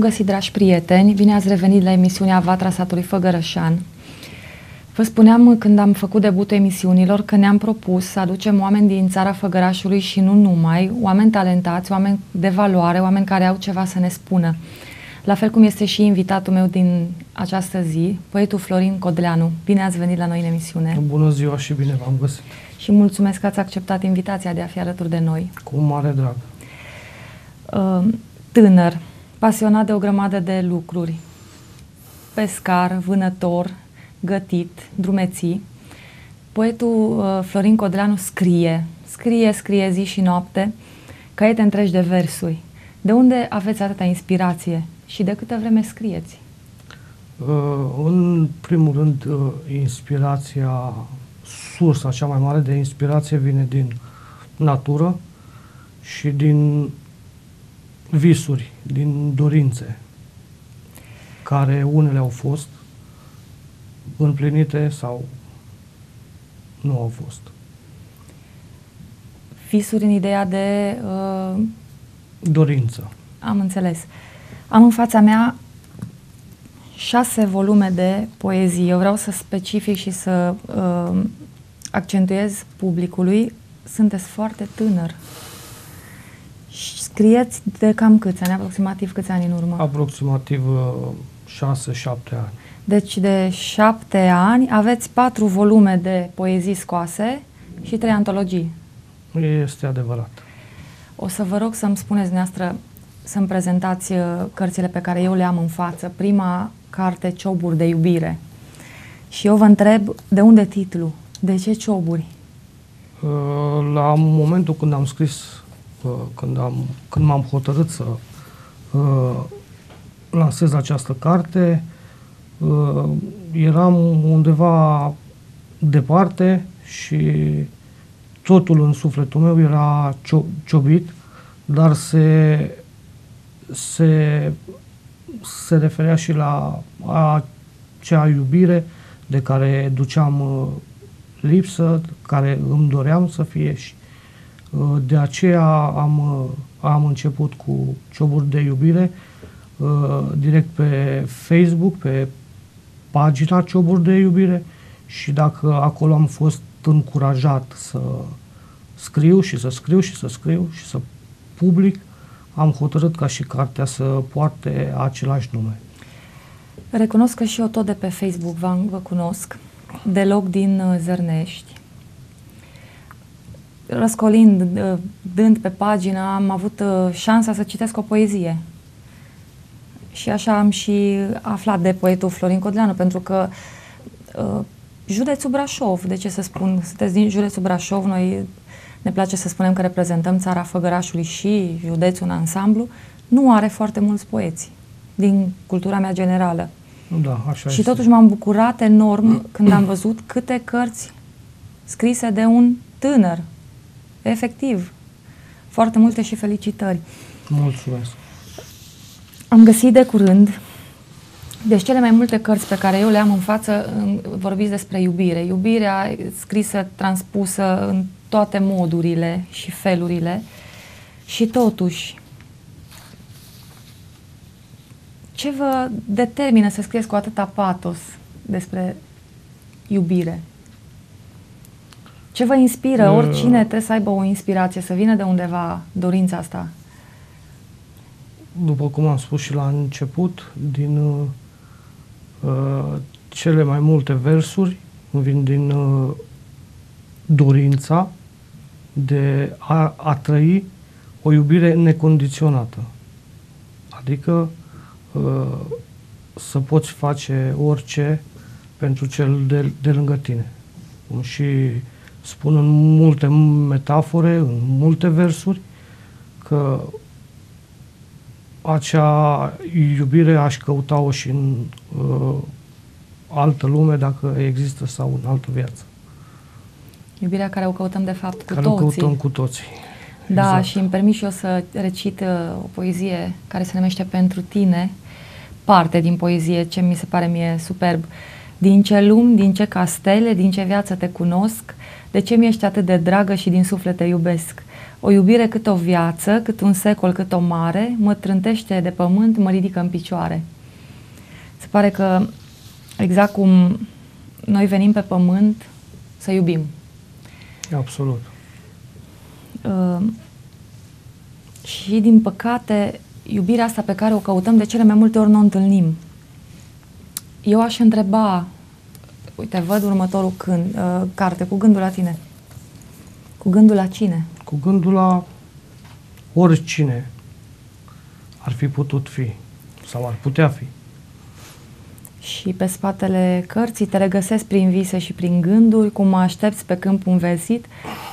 Bun găsit, dragi prieteni! Bine ați revenit la emisiunea Vatra satului Făgărășan. Vă spuneam când am făcut debutul emisiunilor că ne-am propus să aducem oameni din țara Făgărașului și nu numai, oameni talentați, oameni de valoare, oameni care au ceva să ne spună. La fel cum este și invitatul meu din această zi, poetul Florin Codleanu. Bine ați venit la noi în emisiune. Bună ziua și bine v-am găsit. Și mulțumesc că ați acceptat invitația de a fi alături de noi. Cu mare drag. Uh, tânăr, pasionat de o grămadă de lucruri, pescar, vânător, gătit, drumeții. Poetul uh, Florin Codleanu scrie, scrie, scrie zi și noapte, caiete întregi de versuri. De unde aveți atâta inspirație și de câtă vreme scrieți? Uh, în primul rând, uh, inspirația, sursa cea mai mare de inspirație vine din natură și din visuri, din dorințe, care unele au fost împlinite sau nu au fost. Visuri în ideea de... Uh, Dorință. Am înțeles. Am în fața mea șase volume de poezie. Eu vreau să specific și să uh, accentuez publicului. Sunteți foarte tânăr. Scrieți de cam câți ani, aproximativ câți ani în urmă? Aproximativ uh, 6-7 ani. Deci de șapte ani aveți patru volume de poezii scoase și trei antologii. Este adevărat. O să vă rog să-mi spuneți neastră, să-mi prezentați uh, cărțile pe care eu le am în față. Prima carte, Cioburi de iubire. Și eu vă întreb, de unde titlu? De ce cioburi? Uh, la momentul când am scris, uh, când, am, când m-am hotărât să lansez această carte, eram undeva departe și totul în sufletul meu era ciobit, dar se, se, se referea și la acea iubire de care duceam uh, lipsă, care îmi doream să fie și uh, de aceea am, uh, am început cu cioburi de iubire direct pe Facebook, pe pagina Cioburi de iubire și dacă acolo am fost încurajat să scriu și să scriu și să scriu și să public, am hotărât ca și cartea să poarte același nume. Recunosc că și eu tot de pe Facebook vă, vă cunosc, deloc din uh, Zărnești. Răscolind, uh, dând pe pagină, am avut uh, șansa să citesc o poezie. Și așa am și aflat de poetul Florin Codleanu, pentru că uh, județul Brașov, de ce să spun, sunteți din județul Brașov, noi ne place să spunem că reprezentăm țara Făgărașului și județul în ansamblu, nu are foarte mulți poeți din cultura mea generală. Da, așa și este. totuși m-am bucurat enorm când am văzut câte cărți scrise de un tânăr. Efectiv. Foarte multe și felicitări. Mulțumesc. Am găsit de curând deci cele mai multe cărți pe care eu le am în față vorbiți despre iubire. Iubirea scrisă, transpusă în toate modurile și felurile. Și totuși, ce vă determină să scrieți cu atâta patos despre iubire? Ce vă inspiră? Uh. Oricine trebuie să aibă o inspirație, să vină de undeva dorința asta. După cum am spus și la început, din uh, uh cele mai multe versuri vin din uh, dorința de a, a trăi o iubire necondiționată. Adică uh, să poți face orice pentru cel de, de lângă tine. Cum și spun în multe metafore, în multe versuri, că acea iubire aș căuta-o și în uh, altă lume, dacă există, sau în altă viață. Iubirea care o căutăm de fapt cu care toții. o căutăm cu toții. Da, exact. și îmi permit și eu să recit uh, o poezie care se numește Pentru tine, parte din poezie, ce mi se pare mie superb. Din ce lumi, din ce castele, din ce viață te cunosc, de ce mi-ești atât de dragă și din suflet te iubesc. O iubire cât o viață, cât un secol, cât o mare, mă trântește de pământ, mă ridică în picioare. Se pare că exact cum noi venim pe pământ să iubim. Absolut. Uh, și din păcate, iubirea asta pe care o căutăm de cele mai multe ori nu o întâlnim. Eu aș întreba, uite, văd următorul când, uh, carte, cu gândul la tine. Cu gândul la cine? Cu gândul la oricine ar fi putut fi sau ar putea fi. Și pe spatele cărții te regăsesc prin vise și prin gânduri, cum mă aștepți pe câmpul înversit,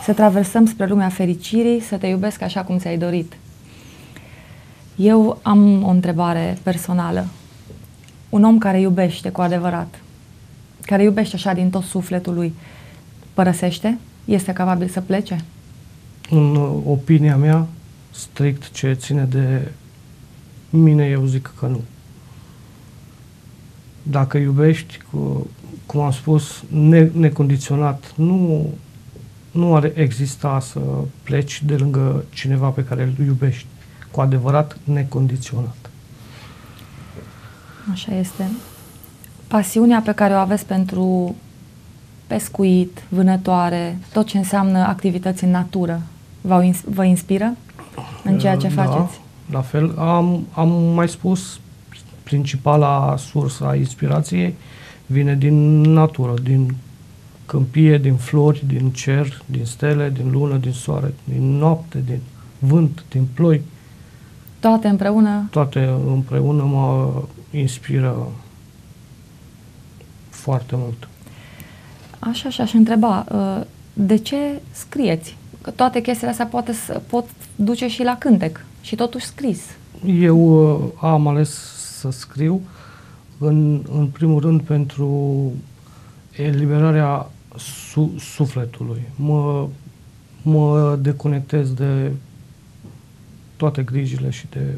să traversăm spre lumea fericirii, să te iubesc așa cum ți-ai dorit. Eu am o întrebare personală. Un om care iubește cu adevărat, care iubește așa din tot sufletul lui, părăsește? Este capabil să plece? În opinia mea, strict ce ține de mine, eu zic că nu. Dacă iubești, cu, cum am spus, ne, necondiționat, nu, nu ar exista să pleci de lângă cineva pe care îl iubești cu adevărat necondiționat. Așa este. Pasiunea pe care o aveți pentru pescuit, vânătoare, tot ce înseamnă activități în natură, vă, vă inspiră în ceea ce da, faceți? La fel, am, am mai spus, principala sursă a inspirației vine din natură, din câmpie, din flori, din cer, din stele, din lună, din soare, din noapte, din vânt, din ploi. Toate împreună? Toate împreună mă inspiră foarte mult. Așa și aș întreba, uh, de ce scrieți? Că toate chestiile astea poate să, pot duce și la cântec și totuși scris. Eu uh, am ales să scriu în, în primul rând pentru eliberarea su, sufletului. Mă, mă deconectez de toate grijile și de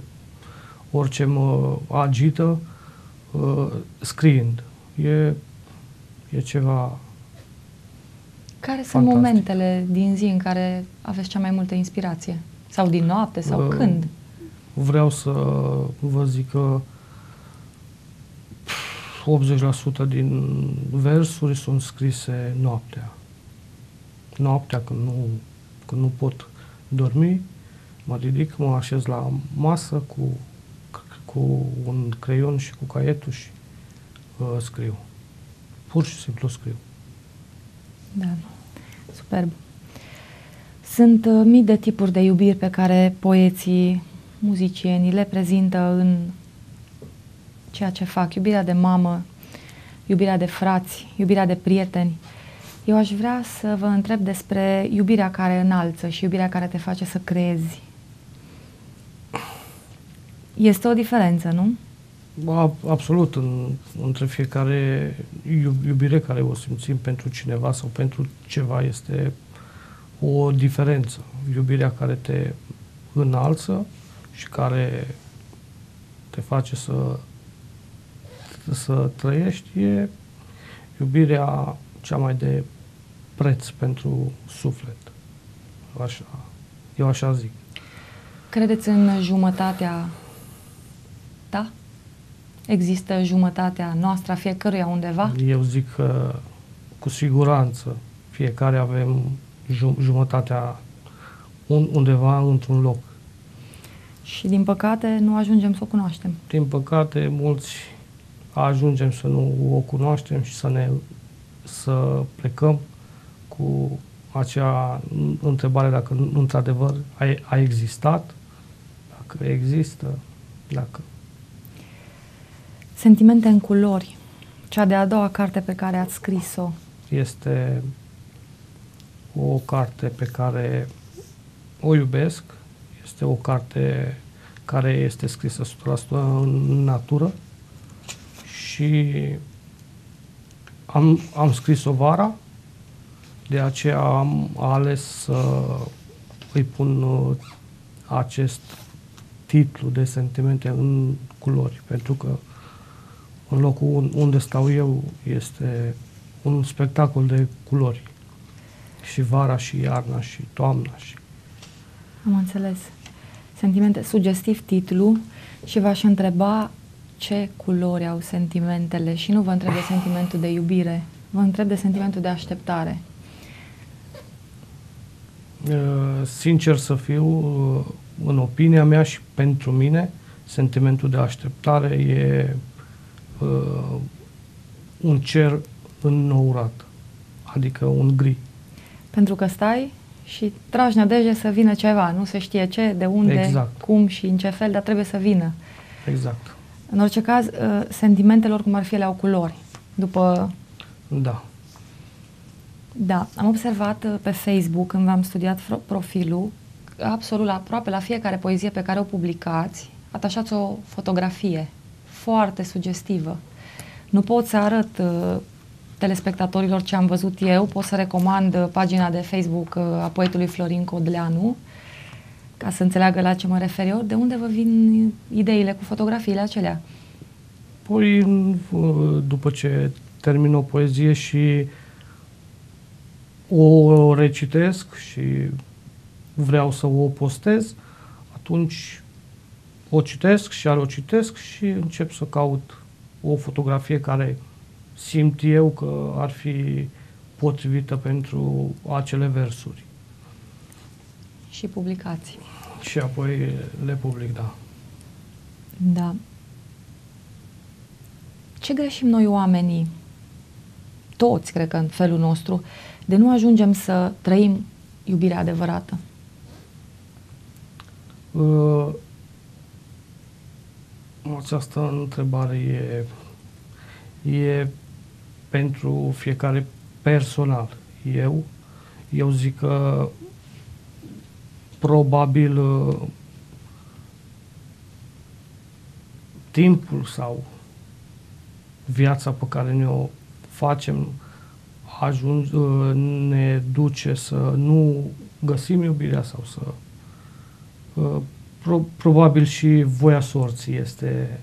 orice mă agită uh, scriind. E, e ceva Care sunt fantastic. momentele din zi în care aveți cea mai multă inspirație? Sau din noapte? Sau uh, când? Vreau să vă zic că 80% din versuri sunt scrise noaptea. Noaptea când nu, când nu pot dormi, mă ridic, mă așez la masă cu, cu un creion și cu caietul și uh, scriu. Pur și simplu scriu. Da, superb. Sunt uh, mii de tipuri de iubiri pe care poeții, muzicienii le prezintă în ceea ce fac. Iubirea de mamă, iubirea de frați, iubirea de prieteni. Eu aș vrea să vă întreb despre iubirea care înalță și iubirea care te face să crezi. Este o diferență, nu? Absolut. În, între fiecare iubire care o simțim pentru cineva sau pentru ceva este o diferență. Iubirea care te înalță și care te face să, să trăiești e iubirea cea mai de preț pentru suflet. Așa, eu așa zic. Credeți în jumătatea ta? Există jumătatea noastră a fiecăruia undeva? Eu zic că cu siguranță fiecare avem jumătatea undeva într-un loc. Și din păcate nu ajungem să o cunoaștem. Din păcate mulți ajungem să nu o cunoaștem și să ne să plecăm cu acea întrebare dacă într-adevăr a, a existat, dacă există, dacă Sentimente în culori, cea de-a doua carte pe care ați scris-o. Este o carte pe care o iubesc. Este o carte care este scrisă 100% în natură și am, am scris-o vara, de aceea am ales să îi pun uh, acest titlu de sentimente în culori, pentru că în locul unde stau eu este un spectacol de culori. Și vara, și iarna, și toamna. Și... Am înțeles. Sentimente, sugestiv titlu și v-aș întreba ce culori au sentimentele și nu vă întreb de sentimentul de iubire, vă întreb de sentimentul de așteptare. Uh, sincer să fiu, uh, în opinia mea și pentru mine, sentimentul de așteptare e uh, un cer înnourat, adică un gri. Pentru că stai și tragi nădejde să vină ceva, nu se știe ce, de unde, Exact. cum și în ce fel, dar trebuie să vină. Exact. În orice caz, uh, sentimentelor cum ar fi ele au culori. După Da. Da, am observat uh, pe Facebook când v-am studiat fro- profilul, absolut la, aproape la fiecare poezie pe care o publicați, atașați o fotografie foarte sugestivă. Nu pot să arăt uh, telespectatorilor ce am văzut eu, pot să recomand uh, pagina de Facebook uh, a poetului Florin Codleanu, ca să înțeleagă la ce mă refer eu, de unde vă vin ideile cu fotografiile acelea. Păi, uh, după ce termin o poezie și o recitesc și vreau să o postez, atunci o citesc și o citesc și încep să caut o fotografie care simt eu că ar fi potrivită pentru acele versuri. Și publicați. Și apoi le public, da. Da. Ce greșim noi oamenii, toți, cred că în felul nostru, de nu ajungem să trăim iubirea adevărată? Uh, această întrebare e, e pentru fiecare personal. Eu, eu zic că probabil uh, timpul sau viața pe care ne-o facem ajung, uh, ne duce să nu găsim iubirea sau să uh, pro, probabil și voia sorții este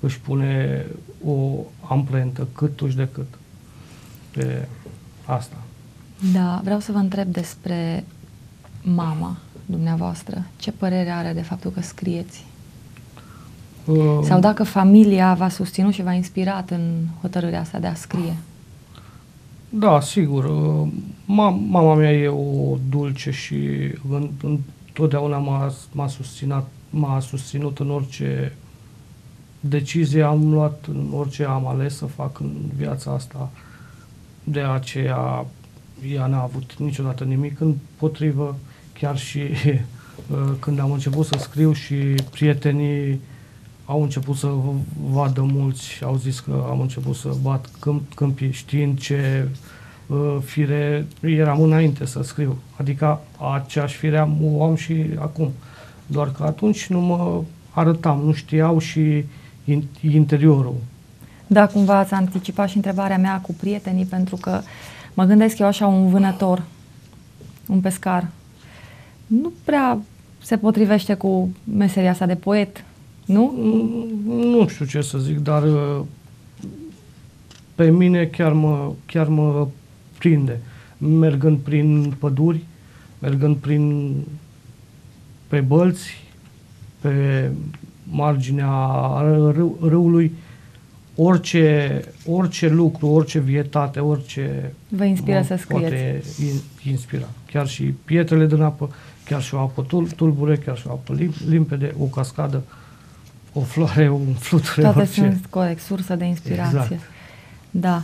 își pune o amprentă cât uși de cât pe asta. Da, vreau să vă întreb despre mama dumneavoastră. Ce părere are de faptul că scrieți? Uh, Sau dacă familia v-a susținut și v-a inspirat în hotărârea asta de a scrie? Da, sigur. Uh, Ma, mama mea e o dulce și în, întotdeauna m-a, m-a, susținut, m-a susținut în orice decizie am luat, în orice am ales să fac în viața asta. De aceea ea n-a avut niciodată nimic împotrivă, chiar și uh, când am început să scriu și prietenii au început să vadă mulți, au zis că am început să bat câmp, câmpii știind ce uh, fire eram înainte să scriu. Adică aceeași fire am, o am și acum. Doar că atunci nu mă arătam, nu știau și in, interiorul. Da, cumva ați anticipat și întrebarea mea cu prietenii, pentru că mă gândesc eu așa un vânător, un pescar. Nu prea se potrivește cu meseria asta de poet, nu? Nu știu ce să zic, dar uh, pe mine chiar mă, chiar mă prinde. Mergând prin păduri, mergând prin pe bălți, pe marginea râu, râului, orice, orice lucru, orice vietate, orice Vă inspiră mă să scrieți. poate in- inspira. Chiar și pietrele din apă, chiar și o apă tul- tulbure, chiar și o apă lim- limpede, o cascadă, o floare, un fluture, Toate orice. sunt corect, sursă de inspirație. Exact. Da.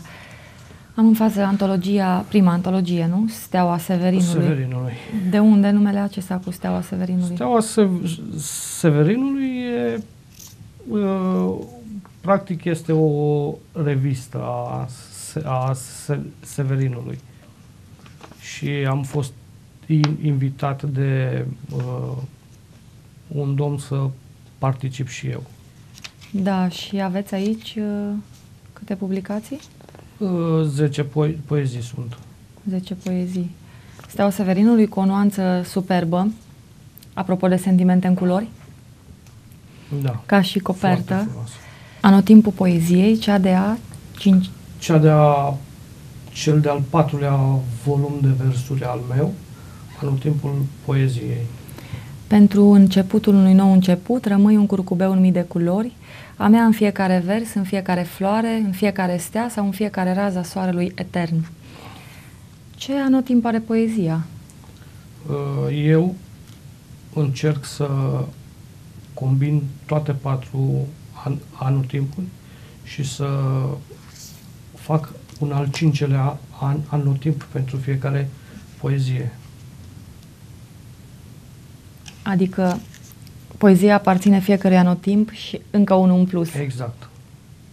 Am în față antologia, prima antologie, nu? Steaua Severinului. Severinului. De unde numele acesta cu Steaua Severinului? Steaua Se- Severinului e, uh, practic este o revistă a, Se- a Se- Severinului. Și am fost in- invitat de uh, un domn să particip și eu. Da, și aveți aici uh, câte publicații? Uh, 10 po- poezii sunt. 10 poezii. Steaua Severinului cu o nuanță superbă, apropo de sentimente în culori, Da. ca și copertă. Foarte frumos. Anotimpul poeziei, cea de a 5... Cea de-a, cel de-al patrulea volum de versuri al meu, Anotimpul poeziei. Pentru începutul unui nou început, rămâi un curcubeu în mii de culori, a mea în fiecare vers, în fiecare floare, în fiecare stea sau în fiecare raza soarelui etern. Ce anotimp are poezia? Uh, Eu încerc să combin toate patru an, anotimpuri și să fac un al cincelea an, anotimp pentru fiecare poezie. Adică poezia aparține fiecărui anotimp și încă unul în plus. Exact.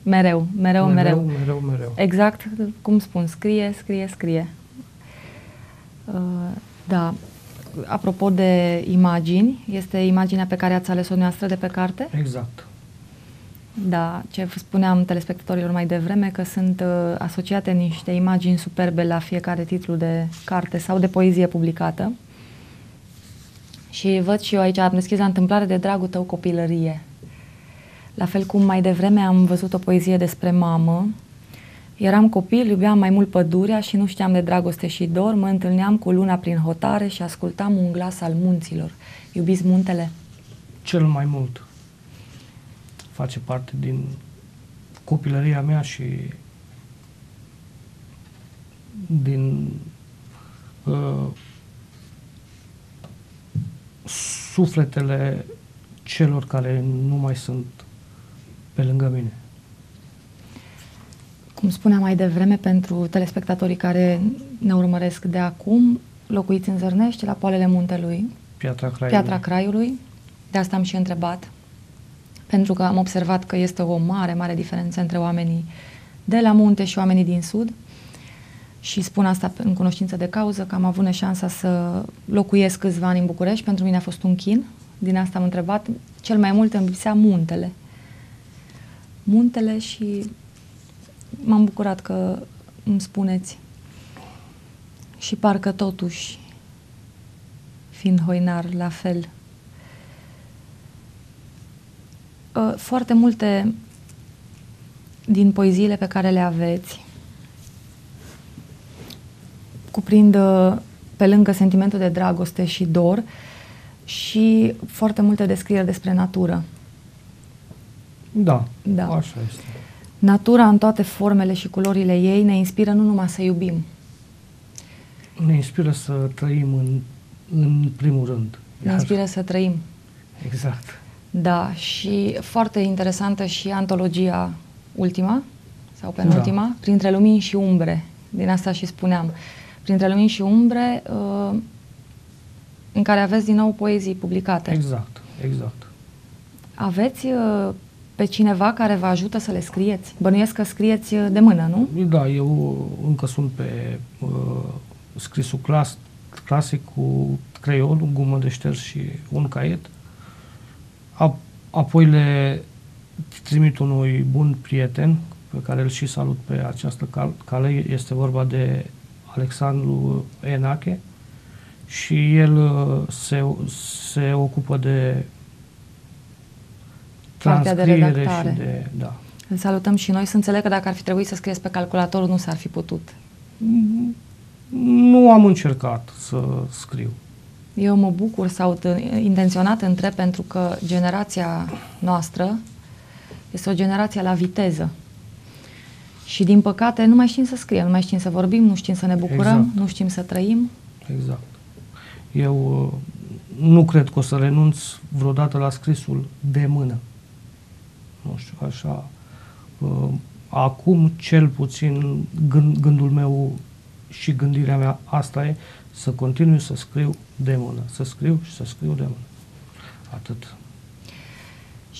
Mereu, mereu, mereu. mereu. mereu, mereu. Exact cum spun, scrie, scrie, scrie. Uh, da. Apropo de imagini, este imaginea pe care ați ales-o noastră de pe carte? Exact. Da, ce spuneam telespectatorilor mai devreme, că sunt uh, asociate niște imagini superbe la fiecare titlu de carte sau de poezie publicată. Și văd și eu aici, am deschis la întâmplare de dragul tău copilărie. La fel cum mai devreme am văzut o poezie despre mamă. Eram copil, iubeam mai mult pădurea și nu știam de dragoste și dor. Mă întâlneam cu luna prin hotare și ascultam un glas al munților. Iubiți muntele? Cel mai mult face parte din copilăria mea și din uh, sufletele celor care nu mai sunt pe lângă mine. Cum spuneam mai devreme, pentru telespectatorii care ne urmăresc de acum, locuiți în Zărnești, la poalele muntelui, Piatra Craiului. Piatra Craiului. De asta am și întrebat. Pentru că am observat că este o mare, mare diferență între oamenii de la munte și oamenii din sud. Și spun asta în cunoștință de cauză, că am avut neșansa să locuiesc câțiva ani în București. Pentru mine a fost un chin. Din asta am întrebat. Cel mai mult îmi lipsea muntele. Muntele și m-am bucurat că îmi spuneți. Și parcă totuși, fiind hoinar, la fel. Uh, Foarte multe din poeziile pe care le aveți cuprind uh, pe lângă sentimentul de dragoste și dor și foarte multe descrieri despre natură. Da, Da. așa este. Natura în toate formele și culorile ei ne inspiră nu numai să iubim, Ne inspiră să trăim în, în primul rând. ne inspiră să trăim. Exact. Da, și foarte interesantă și antologia ultima sau penultima, da. Printre lumini și umbre. Din asta și spuneam. Printre lumini și umbre, uh, în care aveți din nou poezii publicate. Exact, exact. Aveți uh, pe cineva care vă ajută să le scrieți? Bănuiesc că scrieți uh, de mână, nu? Da, eu încă sunt pe uh, scrisul clas, clasic cu creion, gumă de șters și un caiet. A, apoi le trimit unui bun prieten pe care îl și salut pe această cal, cale. Este vorba de Alexandru Enache și el uh, se, se ocupă de Partea de transcriere redactare. și de... Da. Îl salutăm și noi. Să înțeleg că dacă ar fi trebuit să scrieți pe calculator, nu s-ar fi putut. Nu am încercat să scriu. Eu mă bucur sau t- intenționat întreb pentru că generația noastră este o generație la viteză. Și din păcate nu mai știm să scriem, nu mai știm să vorbim, nu știm să ne bucurăm, Exact. nu știm să trăim. Exact. Eu uh, nu cred că o să renunț vreodată la scrisul de mână. Nu știu, așa. uh, Acum, cel puțin, gând, gândul meu și gândirea mea asta e să continui să scriu de mână. Să scriu și să scriu de mână. Atât.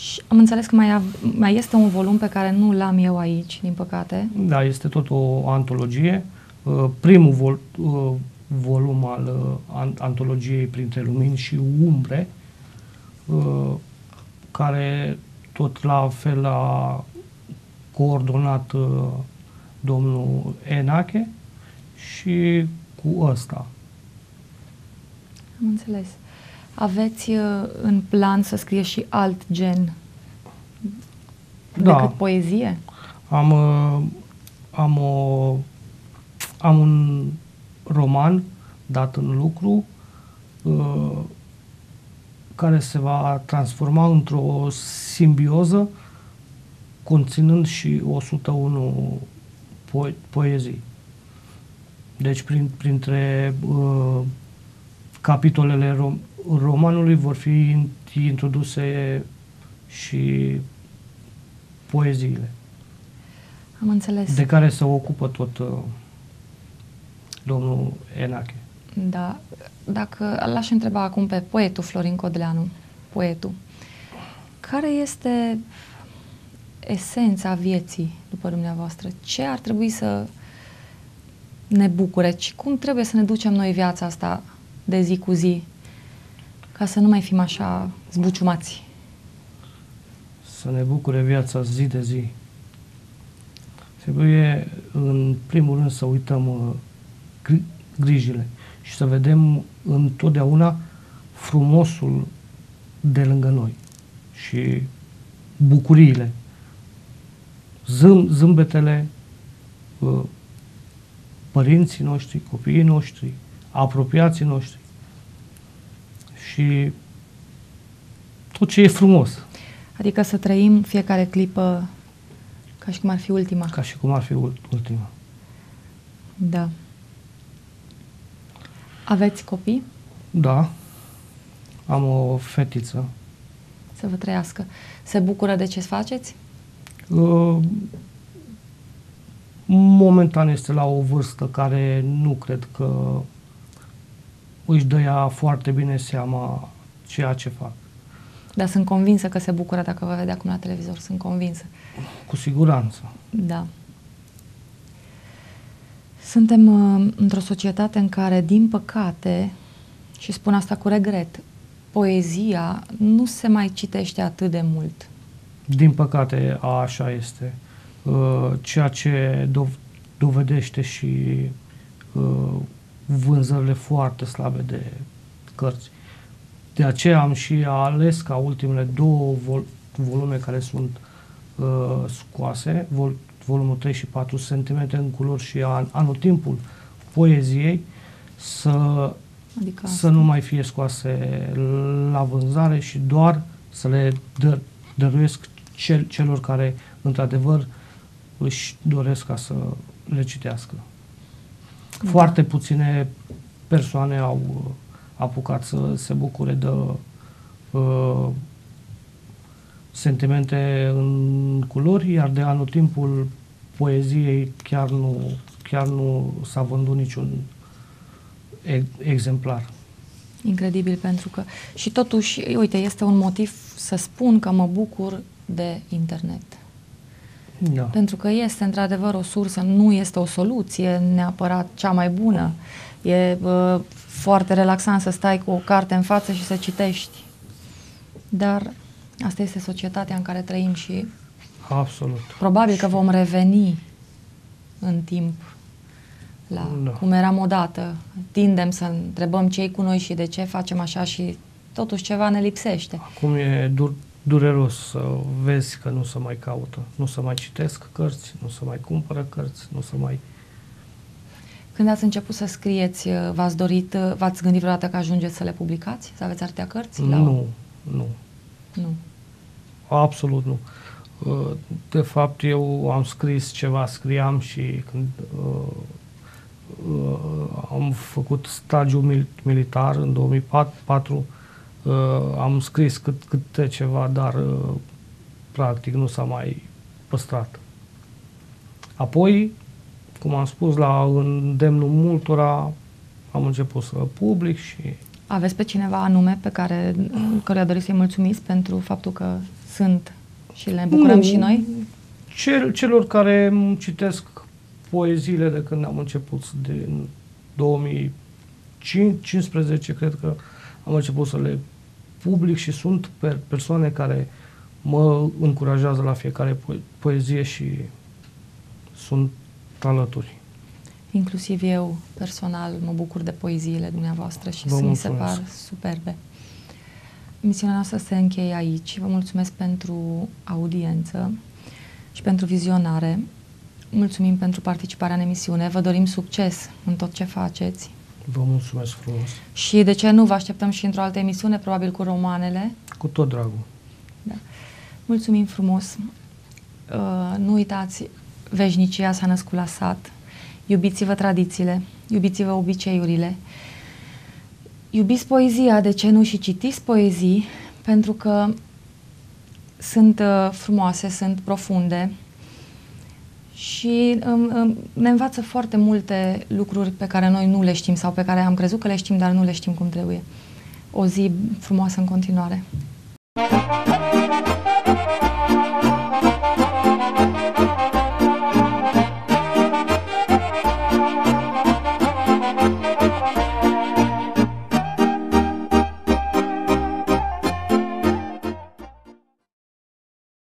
Și am înțeles că mai, av- mai este un volum pe care nu l-am eu aici, din păcate. Da, este tot o antologie. Uh, Primul vol, uh, volum al uh, an- antologiei Printre Lumini și Umbre, uh, care tot la fel a coordonat uh, domnul Enache și cu ăsta. Am înțeles. Aveți uh, în plan să scrie și alt gen Da. decât poezie? Am, uh, am, o, am un roman dat în lucru uh, care se va transforma într-o simbioză conținând și 101 po- poezii. Deci prin, printre uh, capitolele rom- romanului vor fi introduse și poeziile Am înțeles. de care se ocupă tot uh, domnul Enache. Da. Dacă l-aș întreba acum pe poetul Florin Codleanu, poetul, care este esența vieții după dumneavoastră? Ce ar trebui să ne bucure? Și cum trebuie să ne ducem noi viața asta de zi cu zi ca să nu mai fim așa zbuciumați? Să ne bucure viața zi de zi. Trebuie, în primul rând, să uităm uh, gri- grijile și să vedem întotdeauna frumosul de lângă noi și bucuriile, zâm, zâmbetele uh, părinții noștri, copiii noștri, apropiații noștri și tot ce e frumos, Adică să trăim fiecare clipă ca și cum ar fi ultima. ca și cum ar fi ult- ultima. Da. Aveți copii? Da, am o fetiță. Să vă trăiască. Se bucură de ce faceți? Uh, Momentan este la o vârstă care nu cred că își dă ea foarte bine seama ceea ce fac. Dar sunt convinsă că se bucură dacă vă vede acum la televizor. Sunt convinsă. Cu siguranță. Da. Suntem uh, într-o societate în care, din păcate, și spun asta cu regret, poezia nu se mai citește atât de mult. Din păcate, a, așa este. Uh, Ceea ce dov- dovedește și uh, vânzările foarte slabe de cărți. De aceea am și ales ca ultimele două vol- volume care sunt uh, scoase, vol- volumul 3 și 4, Sentimente în culori și an- Anotimpul poeziei, să, Adică să nu mai fie scoase la vânzare și doar să le dă, dăruiesc cel, celor care într-adevăr își doresc ca să le citească. Da. Foarte puține persoane au uh, apucat să se bucure de uh, sentimente în culori, iar de anotimpul poeziei chiar nu, chiar nu s-a vândut niciun e- exemplar. Incredibil pentru că și totuși, uite, este un motiv să spun că mă bucur de internet. Da. Pentru că este într-adevăr o sursă, nu este o soluție neapărat cea mai bună. E uh, foarte relaxant să stai cu o carte în față și să citești. Dar asta este societatea în care trăim și Absolut. probabil că vom reveni în timp la Da. cum eram odată. Tindem să întrebăm ce cu noi și de ce facem așa și totuși ceva ne lipsește. Acum e dur, dureros să vezi că nu se mai caută, nu se mai citesc cărți, nu se mai cumpără cărți, nu se mai... Când ați început să scrieți, uh, v-ați dorit, uh, v-ați gândit vreodată că ajungeți să le publicați? Să aveți atâtea cărți? La- Nu, nu. Nu. Absolut nu. Uh, De fapt, eu am scris ceva, scriam și când uh, uh, am făcut stagiul mil- militar în 2004, uh, am scris cât, câte ceva, dar uh, practic nu s-a mai păstrat. Apoi, cum am spus, la îndemnul multora am început să public și Aveți pe cineva anume pe care căruia doriți să-i mulțumiți pentru faptul că sunt și le bucurăm Nu. și noi? Cel, celor care îmi citesc poeziile de când am început, de 2015, cred că am început să le public și sunt per, persoane care mă încurajează la fiecare po- poezie și sunt alături. Inclusiv eu, personal, mă bucur de poeziile dumneavoastră și Vă mi se mulțumesc. par superbe. Misiunea noastră se încheie aici. Vă mulțumesc pentru audiență. și pentru vizionare. Mulțumim pentru participarea în emisiune. Vă dorim succes în tot ce faceți. Vă mulțumesc frumos. Și de ce nu vă așteptăm și într-o altă emisiune, probabil cu romanele. Cu tot dragul. Da. Mulțumim frumos. Uh, nu uitați, veșnicia s-a născut la sat. Iubiți-vă tradițiile, iubiți-vă obiceiurile. Iubiți poezia, de ce nu și citiți poezii, pentru că sunt uh, frumoase, sunt profunde și um, um, ne învață foarte multe lucruri pe care noi nu le știm sau pe care am crezut că le știm, dar nu le știm cum trebuie. O zi frumoasă în continuare. Thank you.